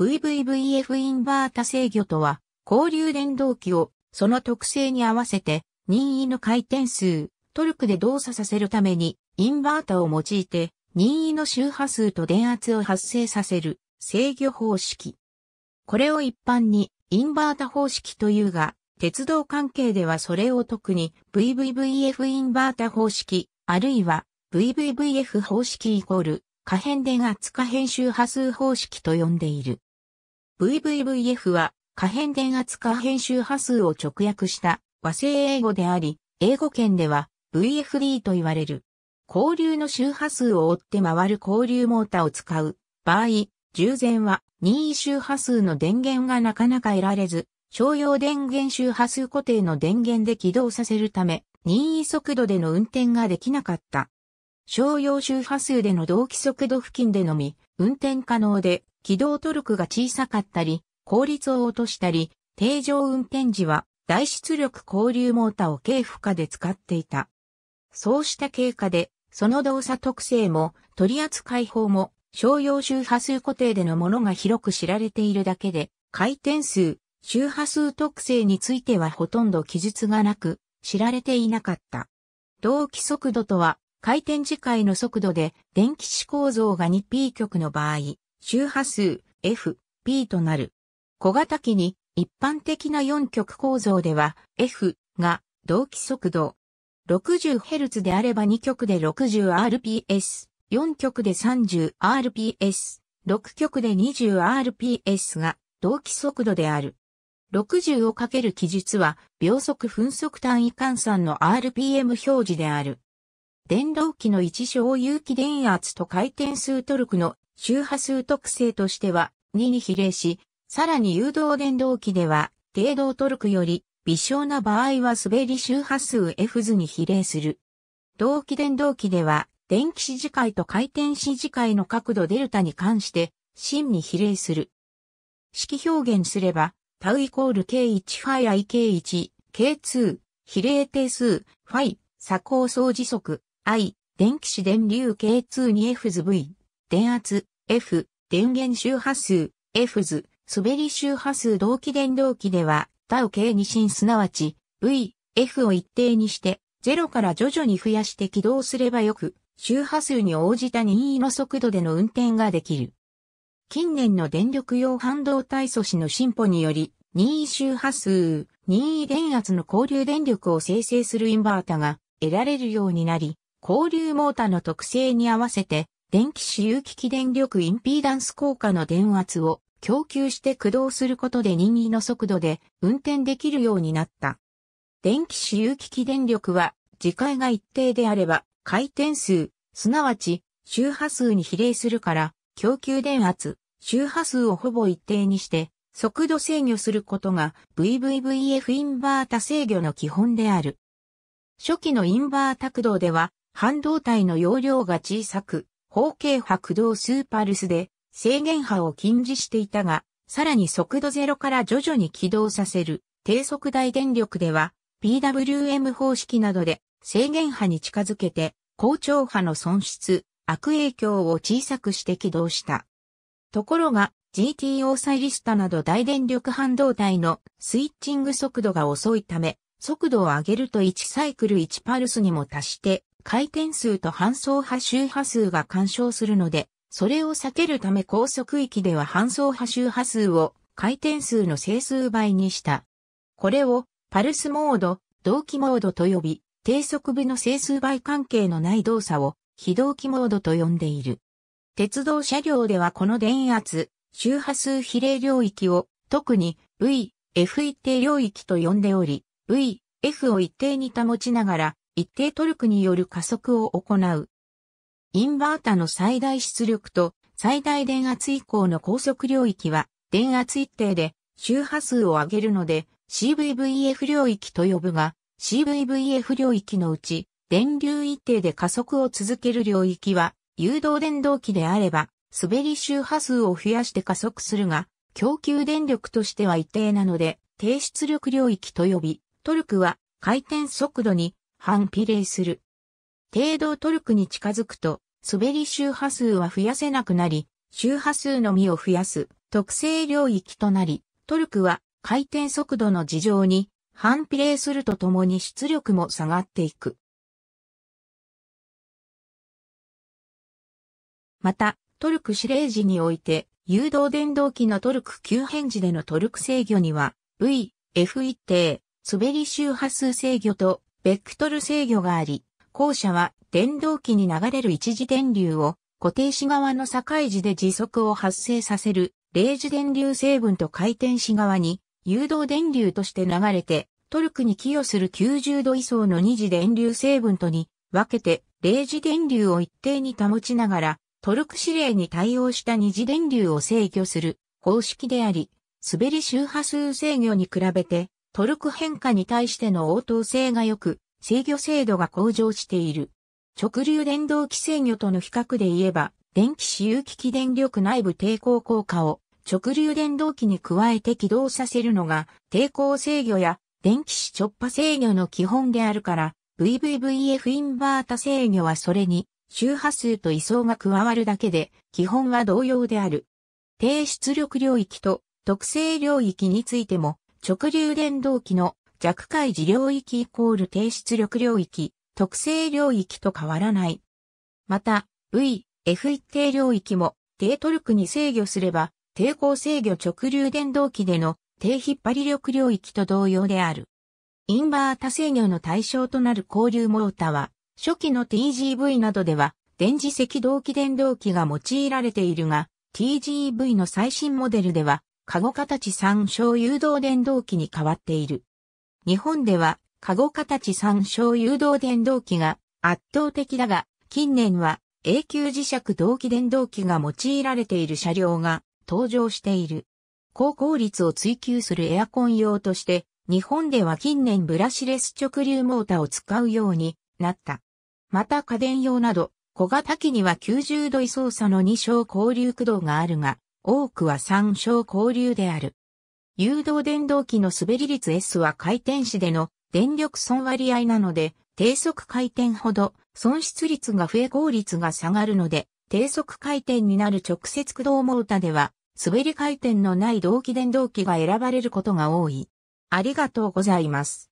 VVVF インバータ制御とは、交流電動機をその特性に合わせて任意の回転数、トルクで動作させるためにインバータを用いて任意の周波数と電圧を発生させる制御方式。これを一般にインバータ方式というが、鉄道関係ではそれを特に VVVF インバータ方式、あるいは VVVF 方式イコール可変電圧可変周波数方式と呼んでいる。VVVF は可変電圧可変周波数を直訳した和製英語であり、英語圏では VFD と言われる。交流の周波数を追って回る交流モーターを使う場合、従前は任意周波数の電源がなかなか得られず、商用電源周波数固定の電源で起動させるため、任意速度での運転ができなかった。商用周波数での同期速度付近でのみ、運転可能で、起動トルクが小さかったり、効率を落としたり、定常運転時は大出力交流モーターを軽負荷で使っていた。そうした経過で、その動作特性も取扱法も商用周波数固定でのものが広く知られているだけで、回転数、周波数特性についてはほとんど記述がなく、知られていなかった。同期速度とは、回転時界の速度で電気子構造が 2P 極の場合、周波数 F、P となる。小型機に一般的な4極構造では F が同期速度。60Hz であれば2極で 60rps、4曲で 30rps、6曲で 20rps が同期速度である。60をかける記述は秒速分速単位換算の RPM 表示である。電動機の一小有機電圧と回転数トルクの周波数特性としては2に比例し、さらに誘導電動機では低動トルクより微小な場合は滑り周波数 F 図に比例する。同期電動機では電気支持界と回転支持界の角度デルタに関して真に比例する。式表現すれば、タウイコール K1 ファイ IK1、K2、比例定数、ファイ、鎖高相時速、I、電気子電流 K2 に F 図 V、電圧、F、電源周波数、F 図、滑り周波数同期電動機では、タウ K 2進すなわち、V、F を一定にして、0から徐々に増やして起動すればよく、周波数に応じた任意の速度での運転ができる。近年の電力用半導体素子の進歩により、任意周波数、任意電圧の交流電力を生成するインバータが得られるようになり、交流モータの特性に合わせて、電気使有機器電力インピーダンス効果の電圧を供給して駆動することで任意の速度で運転できるようになった。電気使有機器電力は、時間が一定であれば、回転数、すなわち周波数に比例するから、供給電圧、周波数をほぼ一定にして、速度制御することが VVVF インバータ制御の基本である。初期のインバータ駆動では、半導体の容量が小さく、方形波駆動スーパルスで制限波を禁じしていたが、さらに速度ゼロから徐々に起動させる低速大電力では PWM 方式などで制限波に近づけて高超波の損失、悪影響を小さくして起動した。ところが、GTO サイリスタなど大電力半導体のスイッチング速度が遅いため、速度を上げると1サイクル1パルスにも達して、回転数と半走波周波数が干渉するので、それを避けるため高速域では半走波周波数を回転数の整数倍にした。これをパルスモード、同期モードと呼び、低速部の整数倍関係のない動作を非同期モードと呼んでいる。鉄道車両ではこの電圧、周波数比例領域を特に V、F 一定領域と呼んでおり、V、F を一定に保ちながら一定トルクによる加速を行う。インバータの最大出力と最大電圧以降の高速領域は電圧一定で周波数を上げるので CVVF 領域と呼ぶが CVVF 領域のうち、電流一定で加速を続ける領域は、誘導電動機であれば、滑り周波数を増やして加速するが、供給電力としては一定なので、低出力領域と呼び、トルクは回転速度に反比例する。低動トルクに近づくと、滑り周波数は増やせなくなり、周波数のみを増やす特性領域となり、トルクは回転速度の事情に反比例するとともに出力も下がっていく。また、トルク指令時において、誘導電動機のトルク急変時でのトルク制御には、V、F 一定、滑り周波数制御とベクトル制御があり、後者は電動機に流れる一時電流を固定子側の境時で時速を発生させる0時電流成分と回転子側に誘導電流として流れてトルクに寄与する90度位相の二次電流成分とに分けて0時電流を一定に保ちながらトルク指令に対応した二次電流を制御する方式であり、滑り周波数制御に比べてトルク変化に対しての応答性が良く、制御精度が向上している。直流電動機制御との比較で言えば、電気使有機器電力内部抵抗効果を直流電動機に加えて起動させるのが抵抗制御や電気子直波制御の基本であるから、VVVF インバータ制御はそれに周波数と位相が加わるだけで基本は同様である。低出力領域と特性領域についても直流電動機の弱解時領域イコール低出力領域特性領域と変わらない。また、V、F 一定領域も低トルクに制御すれば、抵抗制御直流電動機での低引っ張り力領域と同様である。インバータ制御の対象となる交流モータは、初期の TGV などでは、電磁赤動機電動機が用いられているが、TGV の最新モデルでは、カゴ形参照誘導電動機に変わっている。日本ではカゴ形参照誘導電動機が圧倒的だが、近年は永久磁石動機電動機が用いられている車両が登場している。高効率を追求するエアコン用として、日本では近年ブラシレス直流モーターを使うようになった。また家電用など、小型機には90度位操作の2小交流駆動があるが、多くは3小交流である。誘導電動機の滑り率 S は回転子での電力損割合なので、低速回転ほど損失率が増え効率が下がるので、低速回転になる直接駆動モータでは、滑り回転のない同期電動機が選ばれることが多い。ありがとうございます。